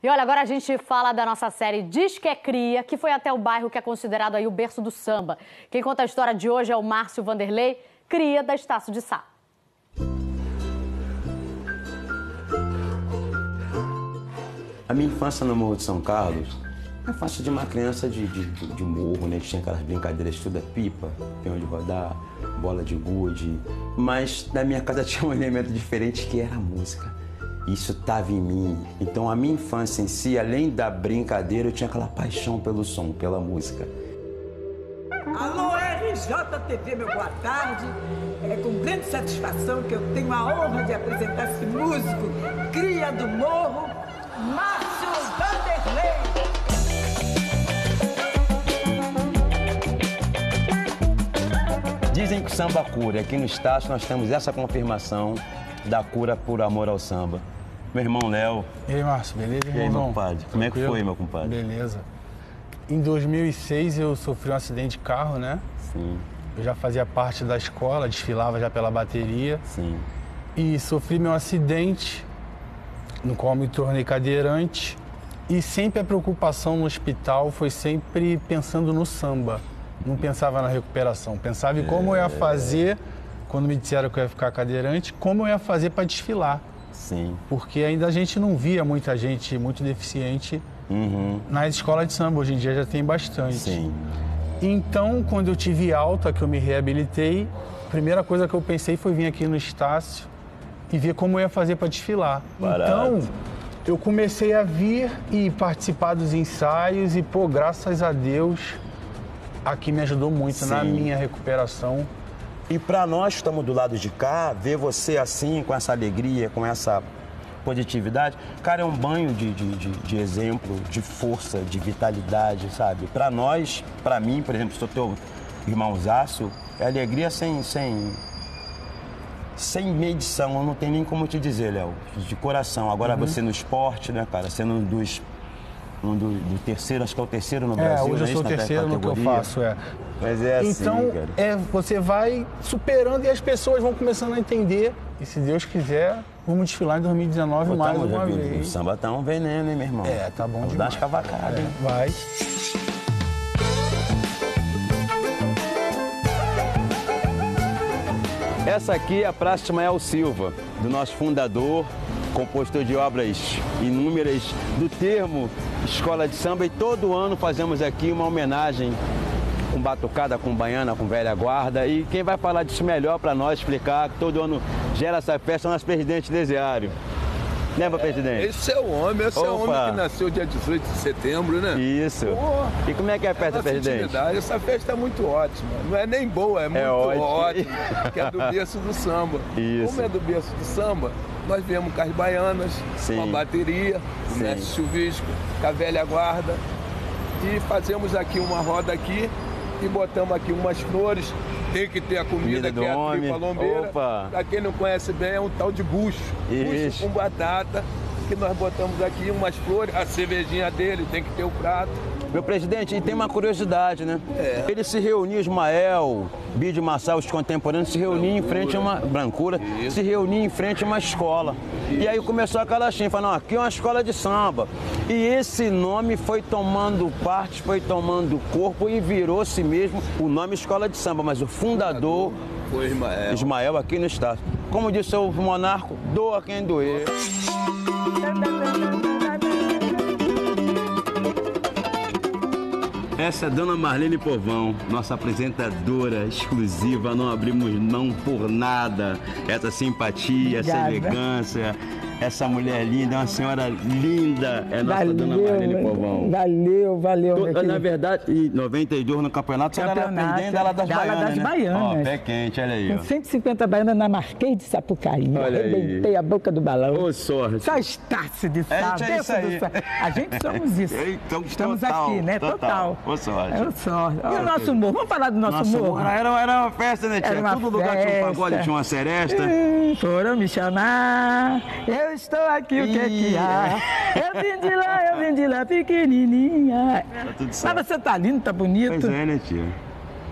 E olha, agora a gente fala da nossa série Diz que é Cria, que foi até o bairro que é considerado aí o berço do samba. Quem conta a história de hoje é o Márcio Vanderlei, cria da Estácio de Sá. A minha infância no Morro de São Carlos, a infância de uma criança de, de, de morro, né? Tinha aquelas brincadeiras, tudo é pipa, peão de rodar, bola de gude. Mas na minha casa tinha um elemento diferente que era a música. Isso estava em mim. Então a minha infância em si, além da brincadeira, eu tinha aquela paixão pelo som, pela música. Alô, RJTV, meu boa tarde. É com grande satisfação que eu tenho a honra de apresentar esse músico, cria do morro, Márcio Vanderlei. Dizem que o samba cura. Aqui no Estácio nós temos essa confirmação da cura por amor ao samba. Meu irmão Léo. E aí, Márcio, beleza, E aí, meu compadre? Como é que foi, meu compadre? Beleza. Em 2006 eu sofri um acidente de carro, né? Sim, Eu já fazia parte da escola, desfilava já pela bateria sim. e sofri meu acidente, no qual me tornei cadeirante. E sempre a preocupação no hospital foi sempre pensando no samba. Não pensava na recuperação, pensava em como eu ia fazer quando me disseram que eu ia ficar cadeirante, como eu ia fazer para desfilar. Sim. Porque ainda a gente não via muita gente muito deficiente Uhum. nas escolas de samba. Hoje em dia já tem bastante. Sim. Então, quando eu tive alta, que eu me reabilitei, a primeira coisa que eu pensei foi vir aqui no Estácio e ver como eu ia fazer para desfilar. Barato. Então, eu comecei a vir e participar dos ensaios e, pô, graças a Deus, aqui me ajudou muito na Sim. minha recuperação. E para nós que estamos do lado de cá, ver você assim, com essa alegria, com essa positividade, cara, é um banho de, de, de, de exemplo, de força, de vitalidade, sabe? Para nós, para mim, por exemplo, sou teu irmãozaço, é alegria sem, sem, sem medição, eu não tenho nem como te dizer, Léo, de coração. Agora você no esporte, né, cara, sendo um dos. Um do, do terceiro, acho que é o terceiro no É, Brasil. hoje eu né, sou o terceiro no que eu faço, é. Mas é assim, então, cara. é, você vai superando e as pessoas vão começando a entender. E se Deus quiser, vamos desfilar em 2019 mais Botamos, uma já viu? vez. O samba tá um veneno, hein, meu irmão? É, tá bom Vamos dar umas cavacadas, hein? Vai. Essa aqui é a Praça Ismael Silva, do nosso fundador, compositor de obras inúmeras do termo Escola de Samba e todo ano fazemos aqui uma homenagem com batucada, com baiana, com velha guarda. E quem vai falar disso melhor para nós explicar, que todo ano gera essa festa, é o nosso presidente Desiário. Lembra, presidente? Esse é o homem, esse é o Opa. homem que nasceu dia 18 de setembro, né? Isso. Pô, E como é que é a festa, nossa presidente? intimidade. Essa festa é muito ótima. Não é nem boa, é muito ótimo. ótima. Que é do berço do samba. Isso. Como é do berço do samba, nós viemos com as baianas, Sim. com a bateria, o Sim. mestre chuvisco, com a velha guarda. E fazemos aqui uma roda aqui e botamos aqui umas flores. Tem que ter a Comida comida, que é a tripa lombeira. Opa. Pra quem não conhece bem, é um tal de bucho. Isso. Bucho com batata. Que nós botamos aqui umas flores, a cervejinha dele, tem que ter o prato. Meu presidente, e tem uma curiosidade, né? É. Ele se reuniu, Ismael, Bide Massal, os contemporâneos, se reuniam em frente a uma. Brancura, se reuniam em frente a uma escola. E aí começou aquela chinfa, falando, não, aqui é uma escola de samba. E esse nome foi tomando parte, foi tomando corpo e virou-se mesmo o nome Escola de Samba, mas o fundador, Foi Ismael. Ismael, aqui no estado. Como disse o monarco, doa quem doer. Essa é a Dona Marlene Povão, nossa apresentadora exclusiva. Não abrimos mão por nada. Essa simpatia, essa Obrigada. elegância, essa mulher linda, uma senhora linda. É nossa Dona Marlene Povão. valeu, valeu, querido. na verdade, em 92 no campeonato, você era Campeonato, pendente dela das da ala baianas, das né? baianas. Ó, pé quente, olha aí, Com ó. 150 baianas na Marquês de Sapucaí. Olha aí. Arrebentei a boca do balão. Ô, sorte. Só Estácio de É, Sá, gente, é isso aí. A gente somos isso. Então, Estamos total, aqui, né? total. Ô, sorte. É o sorte. E o nosso humor? Vamos falar do nosso, Nossa, humor? era, era uma festa, né, tia? Todo lugar tinha um festa. pagode, tinha uma seresta. Foram me chamar, eu estou aqui, o que é que há? Eu vim de lá, eu vim de lá, pequenininha. tudo certo. Mas você tá lindo, tá bonito. Pois é, né, tia?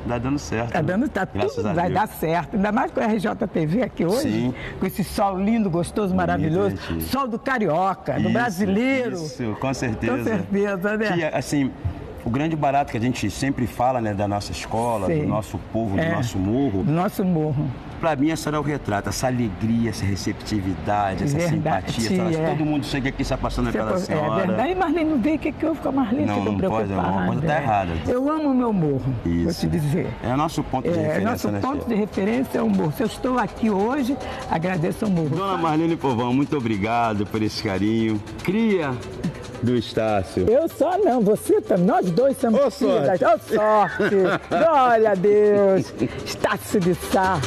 Tá dando certo. Tá né? dando, tá Graças tudo vai dar certo. Ainda mais com a RJTV aqui hoje, Sim. com esse sol lindo, gostoso, maravilhoso. gente. Sol do carioca, do Isso, brasileiro. Isso, com certeza. Com certeza, né? Que, assim, o grande barato que a gente sempre fala, né, da nossa escola, Sim. do nosso povo, É. do nosso morro, Do nosso morro. Pra mim, essa era o retrato, essa alegria, essa receptividade, essa Verdade, simpatia. é. Todo mundo chega aqui se apaixonando Você pela é senhora. verdade. E Marlene, não veio o que, que houve com a Marlene? Não, Ficou não pode, alguma coisa tá é. errada. Eu amo o meu morro, vou Isso. te dizer. É o nosso ponto de É, referência, nosso né, ponto Tia? de referência é o morro. Se eu estou aqui hoje, agradeço ao morro. Dona Marlene Povão, muito obrigado por esse carinho. Cria do Estácio. Eu só não, você também. Nós dois somos Ô, filhas. Ô, sorte! Glória a Deus! Estácio de Sá.